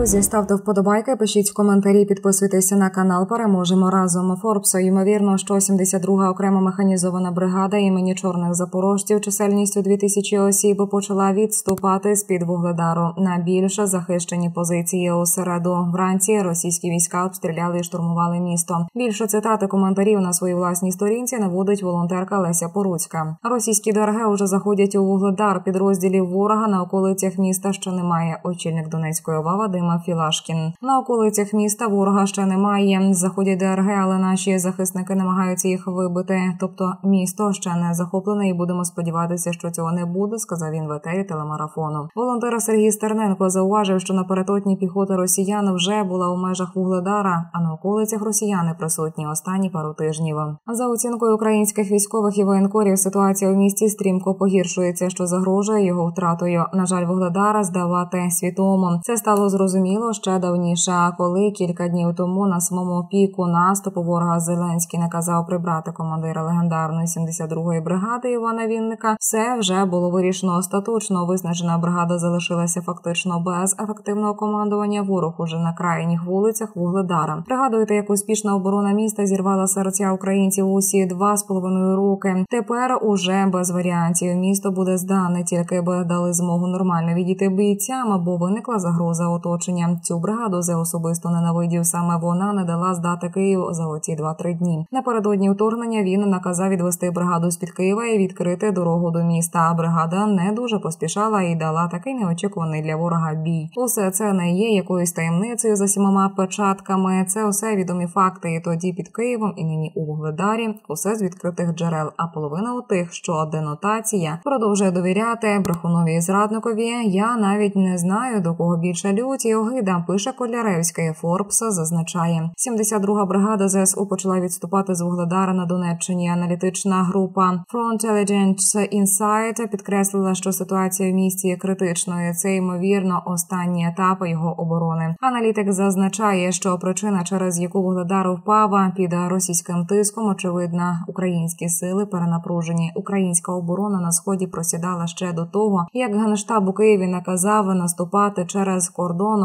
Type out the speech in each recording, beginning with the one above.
Друзі, ставте вподобайки, пишіть в коментарі, підписуйтеся на канал. Переможемо разом. Форбса ймовірно, що 72-га окрема механізована бригада імені чорних запорожців чисельністю 2000 осіб почала відступати з під вугледару на більше захищені позиції у середу. Вранці російські війська обстріляли і штурмували місто. Більше цитати коментарів на своїй власній сторінці наводить волонтерка Леся Поруцька. Російські ДРГ уже заходять у вугледар підрозділів ворога на околицях міста. Ще немає очільник Донецької ОВА Філашкін. На околицях міста ворога ще немає. Заходять ДРГ, але наші захисники намагаються їх вибити. Тобто місто ще не захоплене, і будемо сподіватися, що цього не буде. Сказав він в етері телемарафону. Волонтер Сергій Стерненко зауважив, що напередодні піхота росіян вже була у межах вугледара, а на околицях росіяни присутні останні пару тижнів. За оцінкою українських військових і воєнкорів, ситуація у місті стрімко погіршується, що загрожує його втратою. На жаль, вугледара здавати свідомо. Це стало зрозуміло ще давніше. Коли кілька днів тому на самому піку наступу ворога Зеленський наказав прибрати командира легендарної 72-ї бригади Івана Вінника, все вже було вирішено остаточно. Визначена бригада залишилася фактично без ефективного командування. Ворог уже на крайніх вулицях Вугледара. Пригадуєте, як успішна оборона міста зірвала серця українців усі два з половиною роки. Тепер уже без варіантів місто буде здане, тільки би дали змогу нормально відійти бійцям, або виникла загроза оточення. Цю бригаду за особисто ненавидів. Саме вона не дала здати Київ за оці 2-3 дні. Напередодні вторгнення він наказав відвести бригаду з під Києва і відкрити дорогу до міста. Бригада не дуже поспішала і дала такий неочікуваний для ворога бій. Усе це не є якоюсь таємницею за сімома печатками. Це усе відомі факти. І тоді під Києвом і нині у Вугледарі. Усе з відкритих джерел. А половина у тих, що денотація продовжує довіряти брехунові зрадникові. Я навіть не знаю до кого більше лють і огида. Пише Коляревська Форбса. Зазначає 72-га бригада ЗСУ почала відступати з Вугледара на Донеччині. Аналітична група Frontelligence Insight підкреслила, що ситуація в місті є критичною. Це ймовірно останні етапи його оборони. Аналітик зазначає, що причина, через яку Вугледар впав під російським тиском, очевидна, українські сили перенапружені. Українська оборона на сході просідала ще до того, як генштаб у Києві наказав наступати через кордон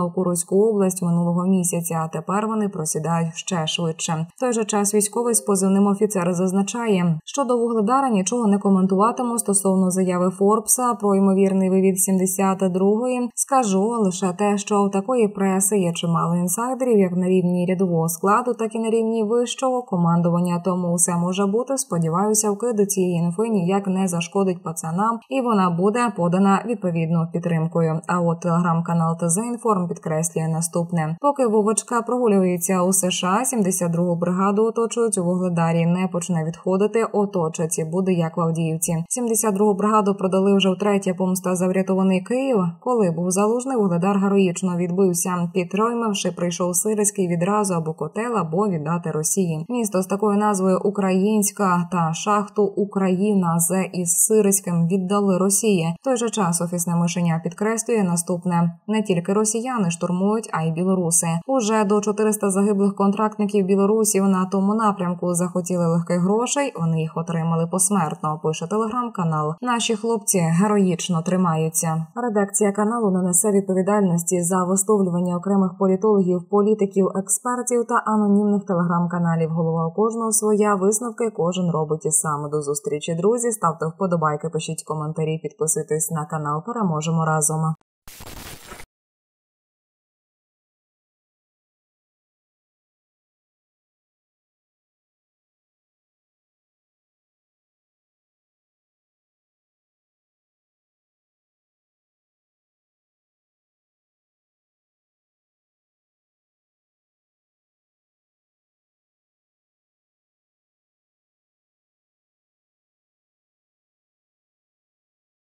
у область минулого місяця. А тепер вони просідають ще швидше. В той же час військовий з позивним офіцер зазначає, що до Вугледара нічого не коментуватиму стосовно заяви Форбса про ймовірний вивід 72-ї. Скажу лише те, що в такої преси є чимало інсайдерів, як на рівні рядового складу, так і на рівні вищого командування. Тому все може бути. Сподіваюся, вкиди цієї інфи ніяк не зашкодить пацанам, і вона буде подана відповідно підтримкою. А от телеграм-канал ТЗ Інформ підкреслює наступне: поки Вовочка прогулюється у США, 72-гу бригаду оточують у Вугледарі. Не почне відходити, оточать і буде як в Авдіївці. 72-гу бригаду продали вже втретє помста за врятований Київ. Коли був залужний, Вугледар героїчно відбився. Підтримавши, прийшов Сирський відразу або котел, або віддати Росії. Місто з такою назвою Українська та шахту Україна з із Сирським віддали Росії. В той же час офісне мишеня підкреслює наступне: не тільки росіяни штурмують, а й білоруси. Уже до 400 загиблих контрактників білорусів на тому напрямку захотіли легких грошей. Вони їх отримали посмертно. Пише телеграм-канал. Наші хлопці героїчно тримаються. Редакція каналу не несе відповідальності за висловлювання окремих політологів, політиків, експертів та анонімних телеграм-каналів. Голова у кожного своя висновки кожен робить і сам. До зустрічі друзі. Ставте вподобайки, пишіть коментарі, підписуйтесь на канал. Переможемо разом.